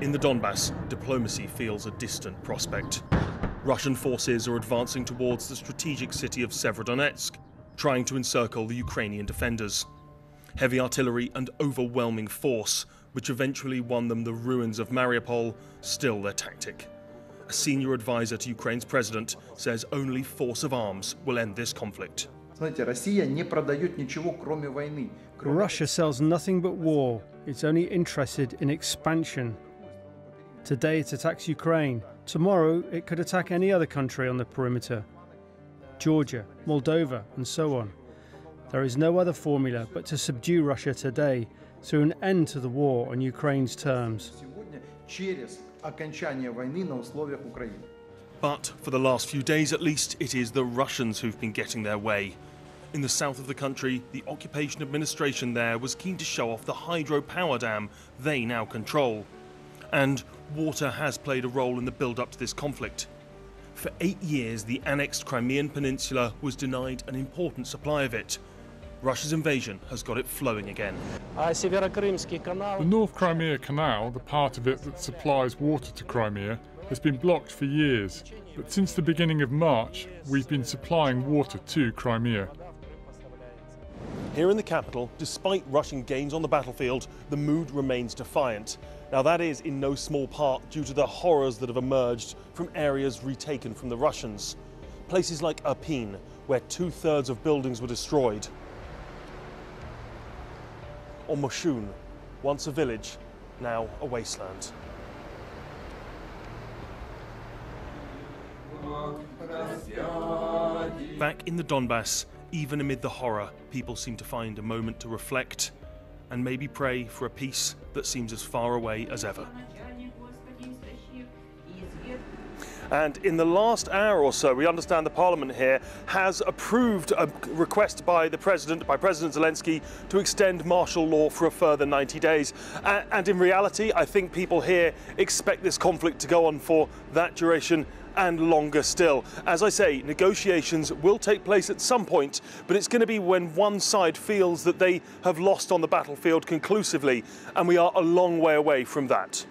In the Donbass, diplomacy feels a distant prospect. Russian forces are advancing towards the strategic city of Severodonetsk, trying to encircle the Ukrainian defenders. Heavy artillery and overwhelming force, which eventually won them the ruins of Mariupol, still their tactic. A senior advisor to Ukraine's president says only force of arms will end this conflict. Russia sells nothing but war. It's only interested in expansion. Today it attacks Ukraine. Tomorrow it could attack any other country on the perimeter Georgia, Moldova, and so on. There is no other formula but to subdue Russia today through an end to the war on Ukraine's terms. But for the last few days at least, it is the Russians who've been getting their way. In the south of the country, the occupation administration there was keen to show off the hydropower dam they now control and water has played a role in the build up to this conflict. For eight years, the annexed Crimean Peninsula was denied an important supply of it. Russia's invasion has got it flowing again. Uh, the North Crimea Canal, the part of it that supplies water to Crimea, has been blocked for years, but since the beginning of March, we've been supplying water to Crimea. Here in the capital, despite Russian gains on the battlefield, the mood remains defiant. Now, that is in no small part due to the horrors that have emerged from areas retaken from the Russians. Places like Irpin, where two thirds of buildings were destroyed. Or Moshchun, once a village, now a wasteland. Back in the Donbass, even amid the horror, people seem to find a moment to reflect and maybe pray for a peace that seems as far away as ever. And in the last hour or so, we understand the Parliament here has approved a request by the President, by President Zelensky, to extend martial law for a further 90 days. And in reality, I think people here expect this conflict to go on for that duration and longer still. As I say, negotiations will take place at some point, but it's going to be when one side feels that they have lost on the battlefield conclusively, and we are a long way away from that.